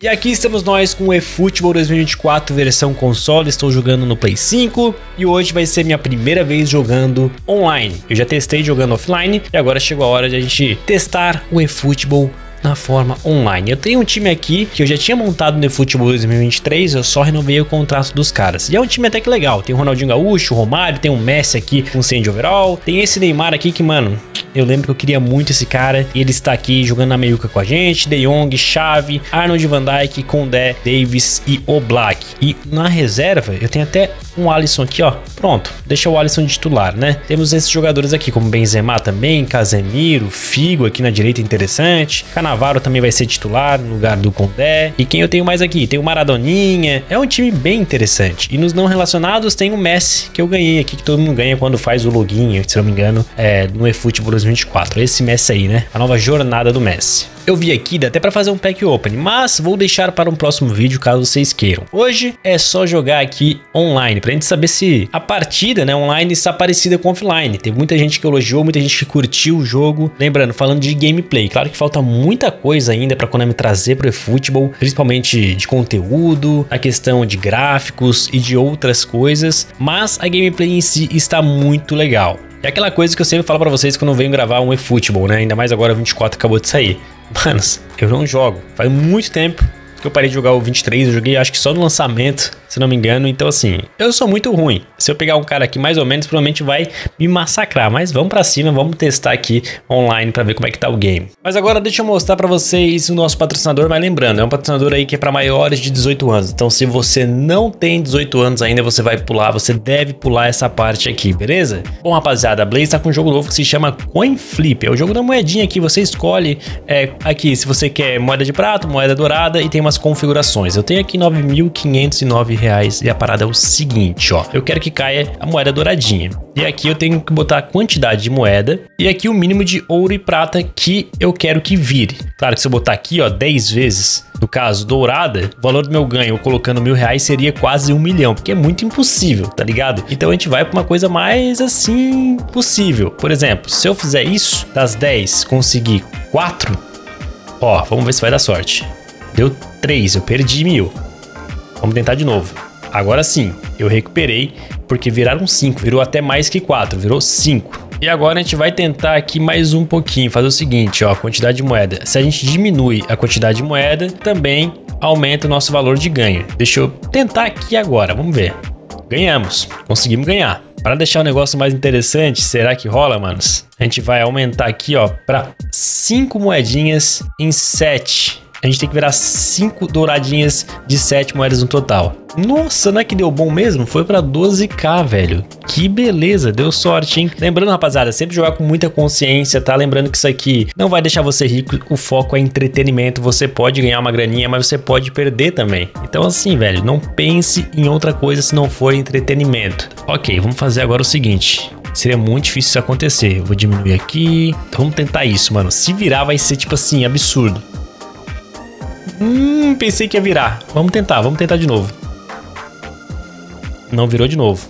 E aqui estamos nós com o eFootball 2024 versão console, estou jogando no Play 5 e hoje vai ser minha primeira vez jogando online. Eu já testei jogando offline e agora chegou a hora de a gente testar o eFootball na forma online. Eu tenho um time aqui que eu já tinha montado no eFootball 2023, eu só renovei o contrato dos caras. E é um time até que legal, tem o Ronaldinho Gaúcho, o Romário, tem o Messi aqui com 100 de overall, tem esse Neymar aqui que, mano, eu lembro que eu queria muito esse cara e ele está aqui jogando na meiuca com a gente, De Jong, Chave, Arnold Van Dijk, Condé, Davis e Oblak. E na reserva eu tenho até um Alisson aqui, ó. Pronto, deixa o Alisson de titular, né? Temos esses jogadores aqui como Benzema também, Casemiro, Figo aqui na direita interessante, Canavaro também vai ser titular no lugar do Condé. E quem eu tenho mais aqui? Tem o Maradoninha. É um time bem interessante. E nos não relacionados tem o Messi que eu ganhei aqui que todo mundo ganha quando faz o login, se não me engano, é, no eFootball 2024. Esse Messi aí, né? A nova jornada do Messi. Eu vi aqui, dá até para fazer um pack open, mas vou deixar para um próximo vídeo caso vocês queiram. Hoje é só jogar aqui online, pra gente saber se a partida, né, online está parecida com offline. Teve muita gente que elogiou, muita gente que curtiu o jogo. Lembrando, falando de gameplay, claro que falta muita coisa ainda para Konami trazer pro eFootball, principalmente de conteúdo, a questão de gráficos e de outras coisas, mas a gameplay em si está muito legal. É aquela coisa que eu sempre falo para vocês quando eu venho gravar um eFootball, né? Ainda mais agora o 24 acabou de sair. Manos, eu não jogo. Faz muito tempo que eu parei de jogar o 23, eu joguei acho que só no lançamento se não me engano. Então, assim, eu sou muito ruim. Se eu pegar um cara aqui mais ou menos, provavelmente vai me massacrar. Mas vamos para cima, vamos testar aqui online para ver como é que tá o game. Mas agora deixa eu mostrar para vocês o nosso patrocinador. Mas lembrando, é um patrocinador aí que é para maiores de 18 anos. Então, se você não tem 18 anos ainda, você vai pular, você deve pular essa parte aqui, beleza? Bom, rapaziada, a Blaze tá com um jogo novo que se chama Coin Flip. É o jogo da moedinha aqui, você escolhe é, aqui se você quer moeda de prata, moeda dourada e tem umas configurações. Eu tenho aqui 9.509 reais. E a parada é o seguinte, ó. Eu quero que caia a moeda douradinha. E aqui eu tenho que botar a quantidade de moeda. E aqui o mínimo de ouro e prata que eu quero que vire. Claro que se eu botar aqui, ó, 10 vezes, no caso, dourada, o valor do meu ganho colocando mil reais seria quase um milhão, porque é muito impossível, tá ligado? Então a gente vai para uma coisa mais assim possível. Por exemplo, se eu fizer isso, das 10 conseguir 4, ó, vamos ver se vai dar sorte. Deu 3, eu perdi mil. Vamos tentar de novo. Agora sim, eu recuperei, porque viraram 5, virou até mais que 4, virou 5. E agora a gente vai tentar aqui mais um pouquinho, fazer o seguinte, ó, quantidade de moeda. Se a gente diminui a quantidade de moeda, também aumenta o nosso valor de ganho. Deixa eu tentar aqui agora, vamos ver. Ganhamos, conseguimos ganhar. Para deixar o negócio mais interessante, será que rola, manos? A gente vai aumentar aqui, ó, para 5 moedinhas em 7 a gente tem que virar 5 douradinhas de 7 moedas no total. Nossa, não é que deu bom mesmo? Foi pra 12k, velho. Que beleza, deu sorte, hein? Lembrando, rapaziada, sempre jogar com muita consciência, tá? Lembrando que isso aqui não vai deixar você rico, o foco é entretenimento. Você pode ganhar uma graninha, mas você pode perder também. Então, assim, velho, não pense em outra coisa se não for entretenimento. Ok, vamos fazer agora o seguinte. Seria muito difícil isso acontecer. Eu vou diminuir aqui. Vamos tentar isso, mano. Se virar, vai ser tipo assim, absurdo. Hum, pensei que ia virar. Vamos tentar, vamos tentar de novo. Não virou de novo.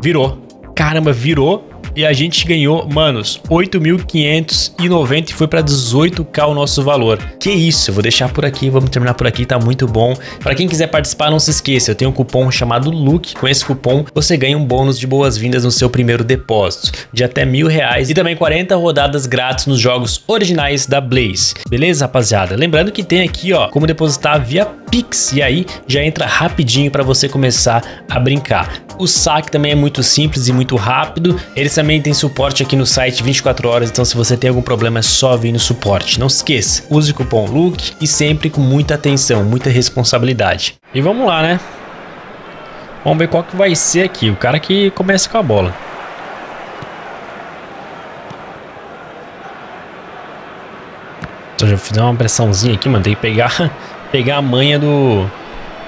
Virou. Caramba, virou. E a gente ganhou, manos, 8.590 e foi para 18k o nosso valor. Que isso, eu vou deixar por aqui, vamos terminar por aqui, tá muito bom. Para quem quiser participar, não se esqueça, eu tenho um cupom chamado LUK. Com esse cupom, você ganha um bônus de boas-vindas no seu primeiro depósito, de até mil reais e também 40 rodadas grátis nos jogos originais da Blaze. Beleza, rapaziada? Lembrando que tem aqui, ó, como depositar via Pix e aí já entra rapidinho para você começar a brincar. O saque também é muito simples e muito rápido. Eles também têm suporte aqui no site 24 horas, então se você tem algum problema é só vir no suporte. Não se esqueça, use o cupom LUK e sempre com muita atenção, muita responsabilidade. E vamos lá, né? Vamos ver qual que vai ser aqui, o cara que começa com a bola. Então já fiz uma pressãozinha aqui, mano. Tem que pegar, pegar a manha do,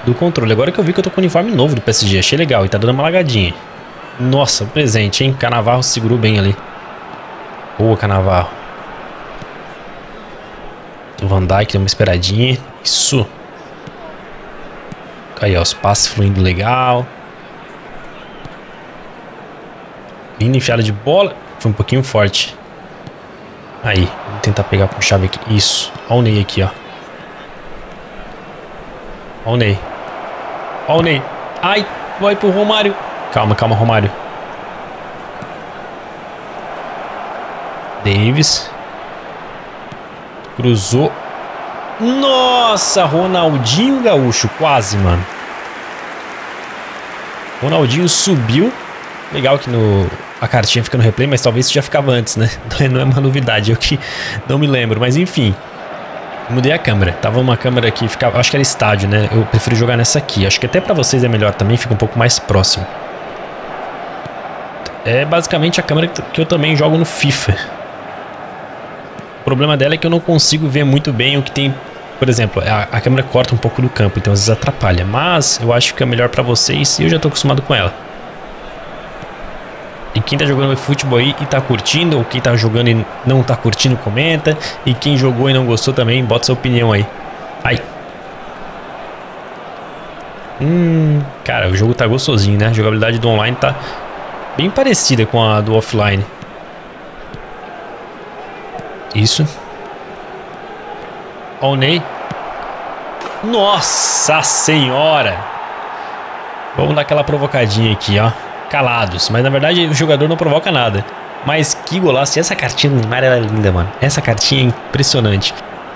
do controle. Agora que eu vi que eu tô com o uniforme novo do PSG, achei legal e tá dando uma lagadinha. Nossa, presente, hein? Canavarro segurou bem ali. Boa, Canavarro. O Van Dijk deu uma esperadinha. Isso. Aí, ó, os passes fluindo legal. Linda enfiada de bola. Foi um pouquinho forte. Aí, vou tentar pegar com chave aqui. Isso. Olha o Ney aqui, ó. Ó o Ney. Ó o Ney. Ai, vai pro Romário. Calma, calma, Romário. Davis. Cruzou. Nossa, Ronaldinho Gaúcho. Quase, mano. Ronaldinho subiu. Legal que no, a cartinha fica no replay, mas talvez isso já ficava antes, né? Não é uma novidade, eu que não me lembro. Mas enfim, mudei a câmera. Tava uma câmera que ficava, acho que era estádio, né? Eu prefiro jogar nessa aqui. Acho que até para vocês é melhor também, fica um pouco mais próximo. É basicamente a câmera que eu também jogo no FIFA. O problema dela é que eu não consigo ver muito bem o que tem por exemplo, a, a, câmera corta um pouco do campo, então às vezes atrapalha. Mas eu acho que é melhor para vocês e eu já tô acostumado com ela. E quem tá jogando futebol aí e tá curtindo, ou quem tá jogando e não tá curtindo, comenta. E quem jogou e não gostou também, bota sua opinião aí. Ai. Hum, cara, o jogo tá gostosinho, né? A jogabilidade do online tá bem parecida com a do offline. Isso. Ó o Ney. Nossa senhora! Vamos dar aquela provocadinha aqui, ó. Calados. Mas na verdade o jogador não provoca nada. Mas que golaço. E essa cartinha do Neymar era linda, mano. Essa cartinha é impressionante.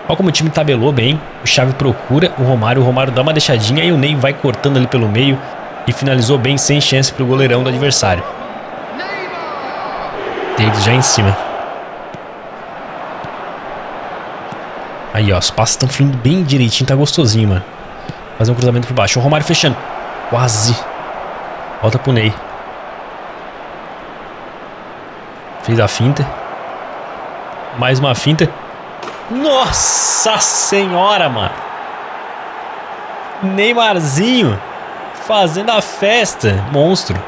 Olha como o time tabelou bem. O Chave procura o Romário. O Romário dá uma deixadinha e o Ney vai cortando ali pelo meio. E finalizou bem, sem chance pro goleirão do adversário. Davis já em cima. Aí, ó, os passos estão fluindo bem direitinho, tá gostosinho, mano. Fazer um cruzamento por baixo. O Romário fechando. Quase. Volta pro Ney. Fez a finta. Mais uma finta. Nossa senhora, mano. Neymarzinho fazendo a festa. Monstro.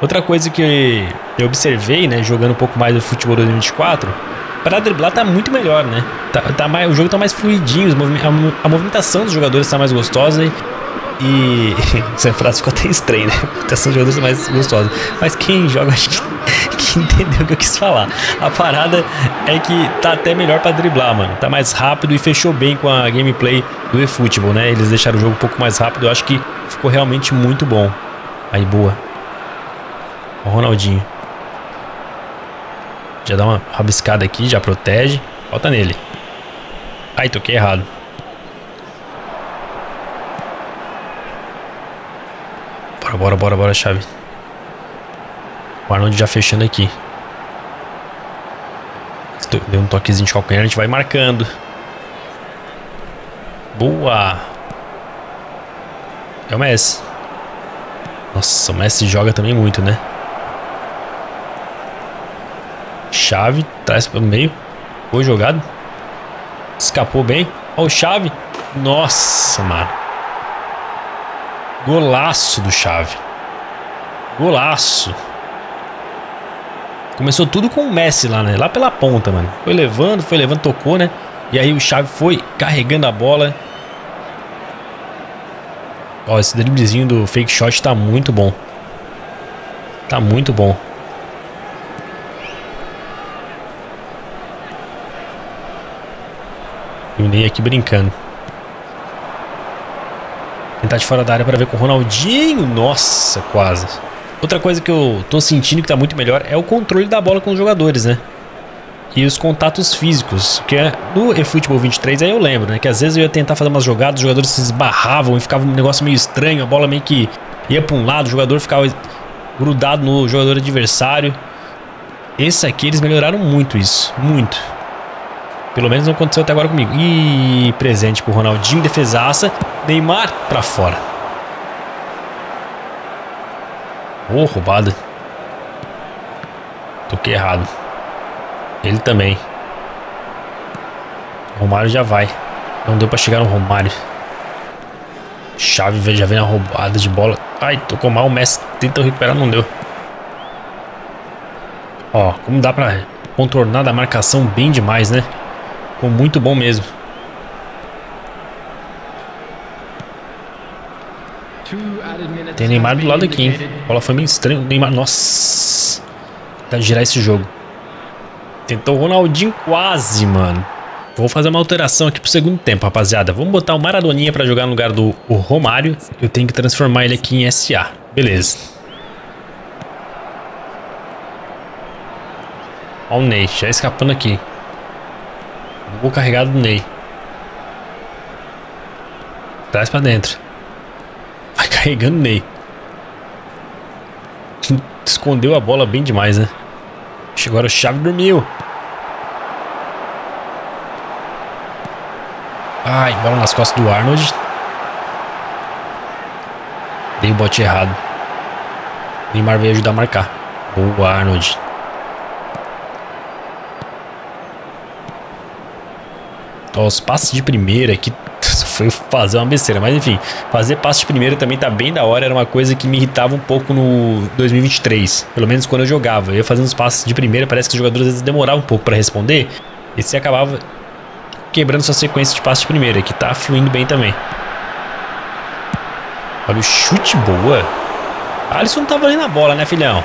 Outra coisa que eu observei, né, jogando um pouco mais do futebol 2024 para driblar tá muito melhor, né? Tá, tá mais, o jogo tá mais fluidinho, a, movimentação dos jogadores tá mais gostosa e, e essa frase ficou até estranha, né? A movimentação dos jogadores tá mais gostosa. Mas quem joga acho que entendeu o que eu quis falar. A parada é que tá até melhor para driblar, mano. Tá mais rápido e fechou bem com a gameplay do eFootball, né? Eles deixaram o jogo um pouco mais rápido, eu acho que ficou realmente muito bom. Aí, boa. O Ronaldinho. Já dá uma rabiscada aqui, já protege. Volta nele. Ai, toquei errado. Bora, bora, bora, bora, chave. O Arnold já fechando aqui. Deu um toquezinho de calcanhar, a gente vai marcando. Boa! É o Messi. Nossa, o Messi joga também muito, né? Chave, traz pelo meio. Foi jogado. Escapou bem. Ó, o Chave. Nossa, mano. Golaço do Chave. Golaço. Começou tudo com o Messi lá, né? Lá pela ponta, mano. Foi levando, foi levando, tocou, né? E aí o Chave foi carregando a bola. Ó, esse driblezinho do fake shot tá muito bom. Tá muito bom. E o Ney aqui brincando. Tentar de fora da área para ver com o Ronaldinho. Nossa, quase. Outra coisa que eu tô sentindo que tá muito melhor é o controle da bola com os jogadores, né? E os contatos físicos, que é no eFootball 23 aí eu lembro, né? Que às vezes eu ia tentar fazer umas jogadas, os jogadores se esbarravam e ficava um negócio meio estranho, a bola meio que ia para um lado, o jogador ficava grudado no jogador adversário. Esse aqui eles melhoraram muito isso, muito. Pelo menos não aconteceu até agora comigo. Ih, presente pro Ronaldinho, defesaça. Neymar pra fora. Oh, roubada. Toquei errado. Ele também. Romário já vai. Não deu pra chegar no Romário. Chave já vem na roubada de bola. Ai, tocou mal. O Messi tenta recuperar, não deu. Ó, como dá pra contornar da marcação bem demais, né? Ficou muito bom mesmo. Tem Neymar do lado aqui, hein? A bola foi meio estranha. Neymar, nossa. Tá girar esse jogo. Tentou o Ronaldinho quase, mano. Vou fazer uma alteração aqui pro segundo tempo, rapaziada. Vamos botar o Maradoninha pra jogar no lugar do Romário. Eu tenho que transformar ele aqui em SA. Beleza. Olha o Ney, já escapando aqui. Vou carregado do Ney. Traz pra dentro. Carregando o Ney. Escondeu a bola bem demais, né? Chegou agora o Chave dormiu. Ai, bola nas costas do Arnold. Dei o bote errado. Neymar veio ajudar a marcar. Boa, Arnold. Ó, os passes de primeira aqui foi fazer uma besteira, mas enfim, fazer passe de primeira também tá bem da hora, era uma coisa que me irritava um pouco no 2023, pelo menos quando eu jogava. Eu ia fazendo os passes de primeira, parece que os jogadores às vezes demoravam um pouco para responder, e você acabava quebrando sua sequência de passe de primeira, que tá fluindo bem também. Olha o chute boa. Alisson não tava ali na bola, né, filhão?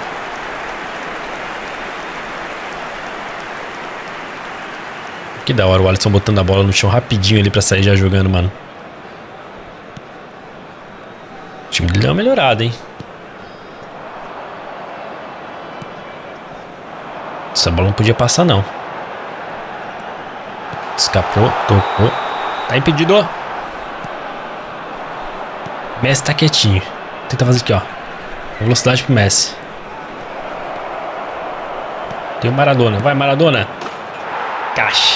Que da hora o Alisson botando a bola no chão rapidinho ali pra sair já jogando, mano. O time dele deu uma melhorada, hein? Essa bola não podia passar, não. Escapou, tocou. Tá impedido. Messi tá quietinho. Tenta fazer aqui, ó. Velocidade pro Messi. Tem o Maradona. Vai, Maradona. Caixa.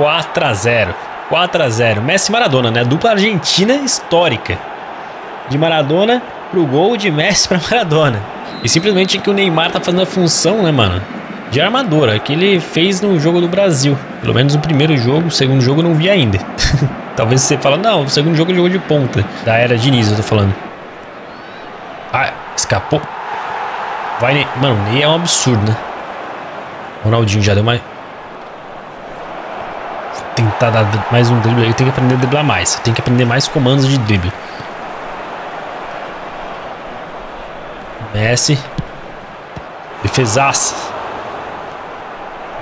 4 a 0 4 a 0 Messi e Maradona, né? Dupla argentina histórica. De Maradona pro gol, de Messi pra Maradona. E simplesmente que o Neymar tá fazendo a função, né, mano? De armadora, que ele fez no jogo do Brasil. Pelo menos no primeiro jogo, o segundo jogo eu não vi ainda. Talvez você fale, não, o segundo jogo ele jogou de ponta. Da era Diniz, eu tô falando. Ah, escapou. Vai, Ney. Mano, Ney é um absurdo, né? Ronaldinho já deu mais tentar dar mais um drible. Eu tenho que aprender a driblar mais. Eu tenho que aprender mais comandos de drible. Messi. Defesaça.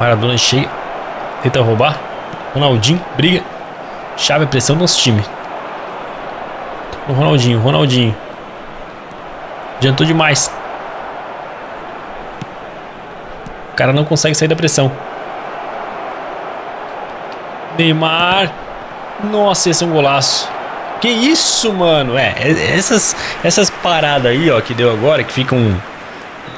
Maradona chega. Tenta roubar. Ronaldinho. Briga. Chave pressão do nosso time. O Ronaldinho. Ronaldinho. Adiantou demais. O cara não consegue sair da pressão. Neymar. Nossa, esse é um golaço. Que isso, mano? É, é, essas, essas paradas aí, ó, que deu agora, que fica um,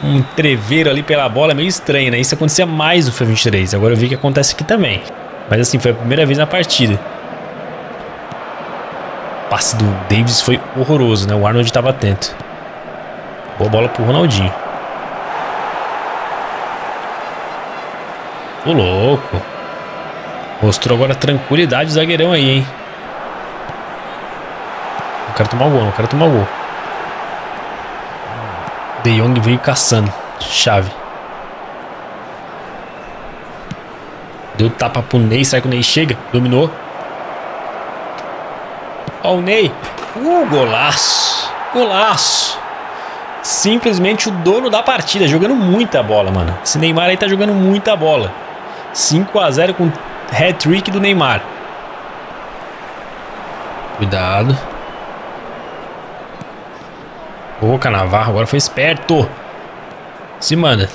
um treveiro ali pela bola, é meio estranho, né? Isso acontecia mais no FIFA 23. Agora eu vi que acontece aqui também. Mas assim, foi a primeira vez na partida. O passe do Davis foi horroroso, né? O Arnold estava atento. Boa bola pro Ronaldinho. Ô louco. Mostrou agora tranquilidade o zagueirão aí, hein? Não quero tomar gol, não quero tomar gol. De Jong veio caçando. Chave. Deu tapa pro Ney. Será que o Ney chega? Dominou. Ó o Ney. Uh, golaço. Golaço. Simplesmente o dono da partida. Jogando muita bola, mano. Esse Neymar aí tá jogando muita bola. 5 a 0 com hat-trick do Neymar. Cuidado. Ô, Canavarro, agora foi esperto. Se manda.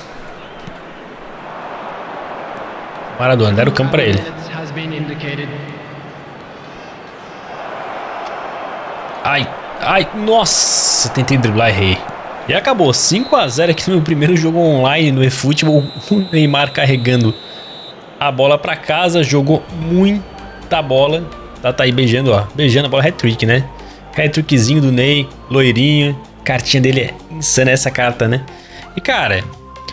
Maradona, deram o campo pra ele. Ai, ai, nossa, tentei driblar, errei. E acabou, 5x0 aqui no meu primeiro jogo online no eFootball, o Neymar carregando a bola para casa, jogou muita bola. Tá, tá aí beijando, ó. Beijando a bola hat-trick, né? Hat-trickzinho do Ney, loirinho. Cartinha dele é insana essa carta, né? E cara,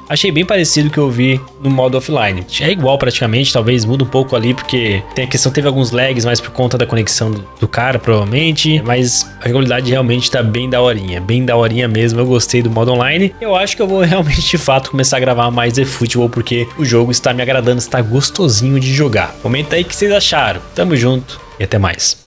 Achei bem parecido que eu vi no modo offline. É igual praticamente, talvez muda um pouco ali, porque tem a questão, teve alguns lags, mas por conta da conexão do, cara, provavelmente. Mas a qualidade realmente tá bem daorinha, bem daorinha mesmo. Eu gostei do modo online. Eu acho que eu vou realmente, de fato, começar a gravar mais eFootball, porque o jogo está me agradando, está gostosinho de jogar. Comenta aí o que vocês acharam. Tamo junto e até mais.